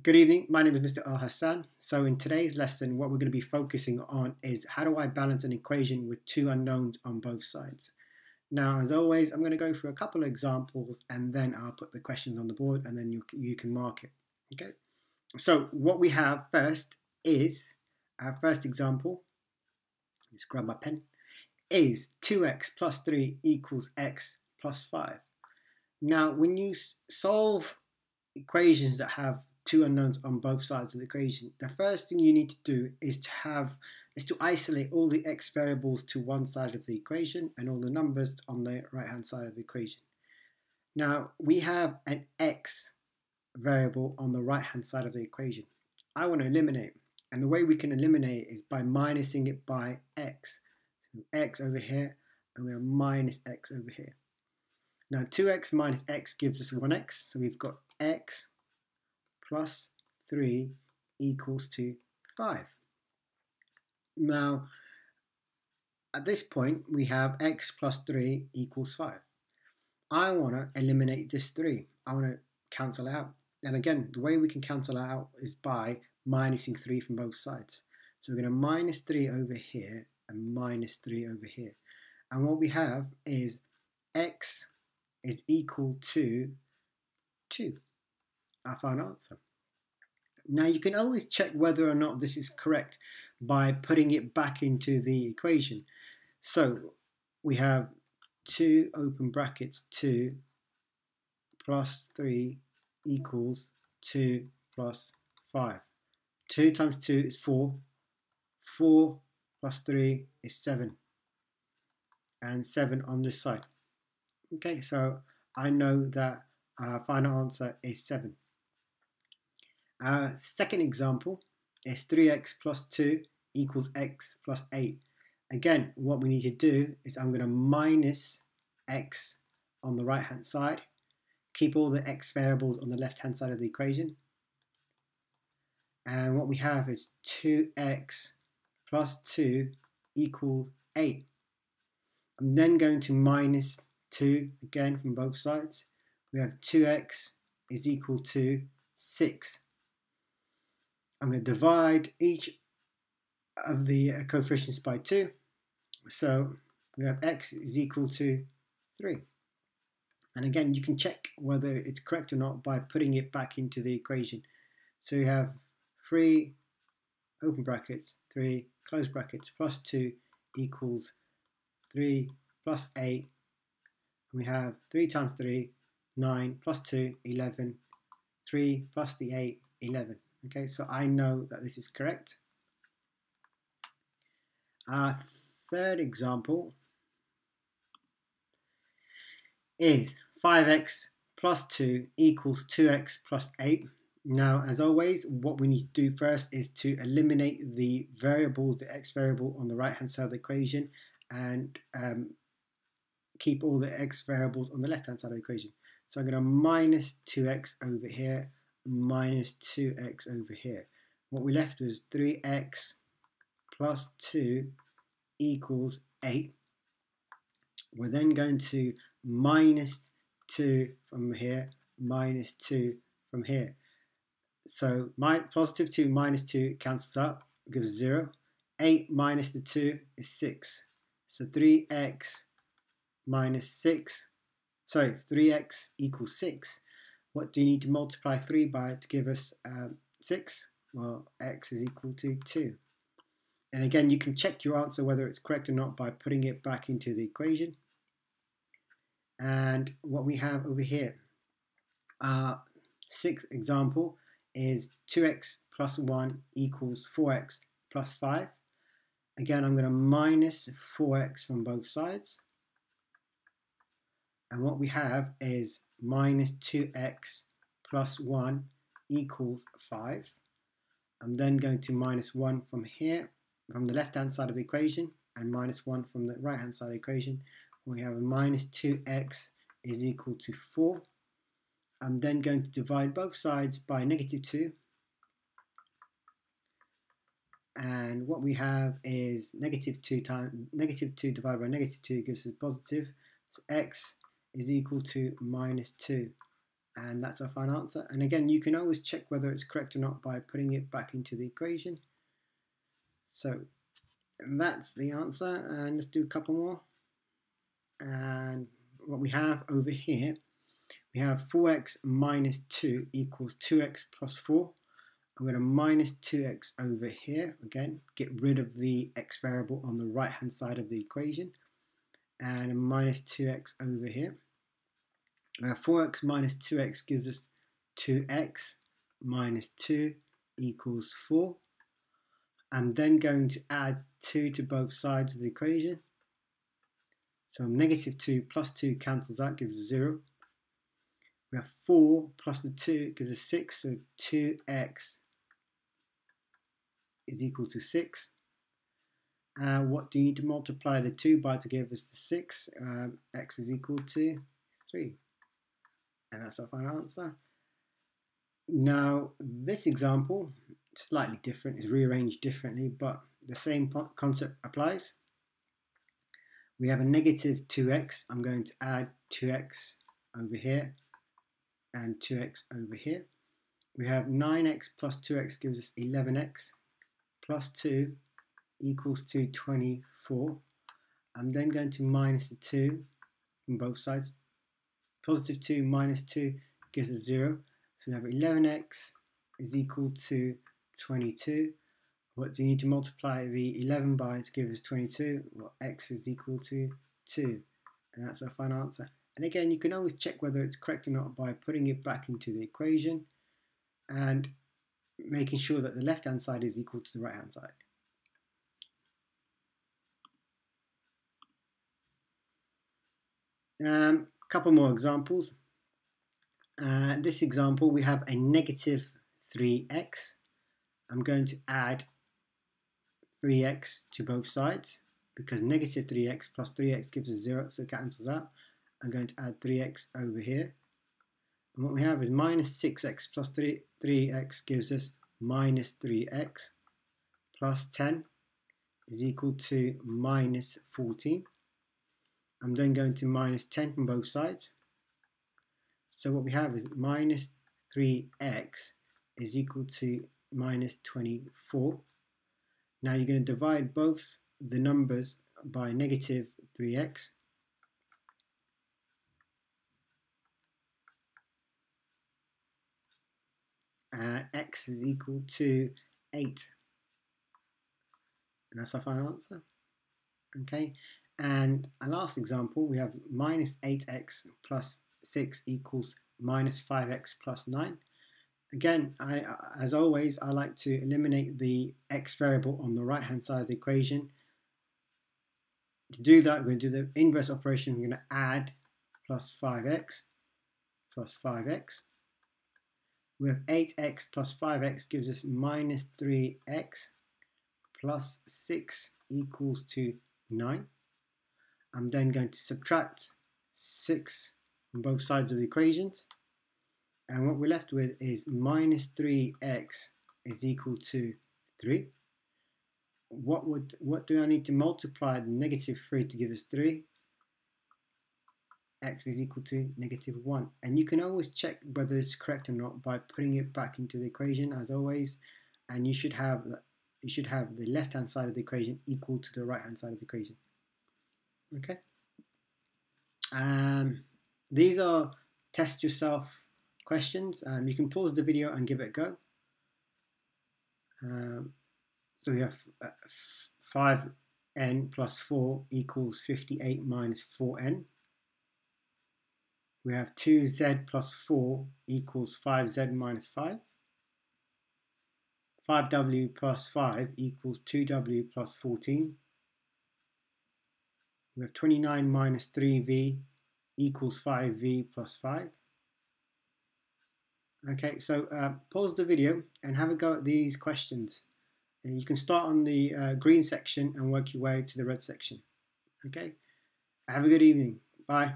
Good evening, my name is Mr. Elhassan. So in today's lesson, what we're going to be focusing on is how do I balance an equation with two unknowns on both sides. Now, as always, I'm going to go through a couple of examples and then I'll put the questions on the board and then you, you can mark it. Okay. So what we have first is our first example. Let's grab my pen. Is 2x plus 3 equals x plus 5. Now, when you solve equations that have two unknowns on both sides of the equation, the first thing you need to do is to have is to isolate all the x variables to one side of the equation and all the numbers on the right hand side of the equation. Now we have an x variable on the right hand side of the equation. I want to eliminate and the way we can eliminate is by minusing it by x. So x over here, I'm going to minus x over here. Now 2x minus x gives us 1x, so we've got x plus 3 equals to 5. Now, at this point, we have x plus 3 equals 5. I want to eliminate this 3. I want to cancel it out. And again, the way we can cancel it out is by minusing 3 from both sides. So we're going to minus 3 over here and minus 3 over here. And what we have is x is equal to 2 our final answer. Now you can always check whether or not this is correct by putting it back into the equation. So we have 2 open brackets 2 plus 3 equals 2 plus 5. 2 times 2 is 4. 4 plus 3 is 7. And 7 on this side. Okay, so I know that our final answer is 7. Our second example is 3x plus 2 equals x plus 8. Again, what we need to do is I'm going to minus x on the right hand side, keep all the x variables on the left hand side of the equation. And what we have is 2x plus 2 equals 8. I'm then going to minus 2 again from both sides. We have 2x is equal to 6. I'm going to divide each of the uh, coefficients by 2. So we have x is equal to 3. And again, you can check whether it's correct or not by putting it back into the equation. So you have 3 open brackets, 3 close brackets, plus 2 equals 3 plus 8. And we have 3 times 3, 9, plus 2, 11. 3 plus the 8, 11. Okay, so I know that this is correct. Our third example is 5x plus 2 equals 2x plus 8. Now, as always, what we need to do first is to eliminate the variable, the x variable on the right hand side of the equation and um, keep all the x variables on the left hand side of the equation. So I'm going to minus 2x over here minus 2x over here. What we left was 3x plus 2 equals 8. We're then going to minus 2 from here, minus 2 from here. So my, positive 2 minus 2 cancels up, gives 0. 8 minus the 2 is 6. So 3x minus 6, sorry, 3x equals 6. What do you need to multiply 3 by to give us um, 6? Well, x is equal to 2. And again, you can check your answer whether it's correct or not by putting it back into the equation. And what we have over here, our sixth example is 2x plus 1 equals 4x plus 5. Again, I'm going to minus 4x from both sides. And what we have is minus 2x plus 1 equals 5. I'm then going to minus 1 from here, from the left-hand side of the equation, and minus 1 from the right-hand side of the equation. We have a minus 2x is equal to 4. I'm then going to divide both sides by negative 2. And what we have is negative 2 times negative 2 divided by negative 2 gives us positive. So x is equal to minus 2. And that's our final answer. And again, you can always check whether it's correct or not by putting it back into the equation. So that's the answer. And let's do a couple more. And what we have over here, we have 4x minus 2 equals 2x plus 4. I'm going to minus 2x over here. Again, get rid of the x variable on the right hand side of the equation. And minus 2x over here. Uh, now 4x minus 2x gives us 2x minus 2 equals 4. I'm then going to add 2 to both sides of the equation. So negative 2 plus 2 cancels out, gives us 0. We have 4 plus the 2 gives us 6, so 2x is equal to 6. Uh, what do you need to multiply the 2 by to give us the 6? Um, x is equal to 3. And that's our final answer. Now, this example, slightly different, is rearranged differently, but the same concept applies. We have a negative 2x. I'm going to add 2x over here and 2x over here. We have 9x plus 2x gives us 11x plus 2 equals to 24. I'm then going to minus the 2 from both sides. Positive 2 minus 2 gives us 0. So we have 11x is equal to 22. What do you need to multiply the 11 by to give us 22? Well, x is equal to 2. And that's our final answer. And again, you can always check whether it's correct or not by putting it back into the equation and making sure that the left-hand side is equal to the right-hand side. A um, couple more examples. Uh, this example, we have a negative 3x. I'm going to add 3x to both sides because negative 3x plus 3x gives us 0, so it cancels out. I'm going to add 3x over here. And what we have is minus 6x plus 3, 3x gives us minus 3x plus 10 is equal to minus 14. I'm then going to minus 10 from both sides. So what we have is minus 3x is equal to minus 24. Now you're going to divide both the numbers by negative 3x. Uh, x is equal to 8. And that's our final answer. Okay, and our last example, we have minus 8x plus 6 equals minus 5x plus 9. Again, I, as always, I like to eliminate the x variable on the right hand side of the equation. To do that, we're going to do the inverse operation. We're going to add plus 5x plus 5x. We have 8x plus 5x gives us minus 3x plus 6 equals to 9. I'm then going to subtract 6 on both sides of the equations. And what we're left with is minus 3x is equal to 3. What would what do I need to multiply negative 3 to give us 3? x is equal to negative 1. And you can always check whether it's correct or not by putting it back into the equation as always. And you should have you should have the left hand side of the equation equal to the right hand side of the equation. Okay. Um, these are test yourself questions. Um, you can pause the video and give it a go. Um, so we have uh, 5n plus 4 equals 58 minus 4n. We have 2z plus 4 equals 5z minus 5. 5w plus 5 equals 2w plus 14. We have 29 minus 3v equals 5v plus 5. Okay, so uh, pause the video and have a go at these questions. And you can start on the uh, green section and work your way to the red section. Okay, have a good evening. Bye.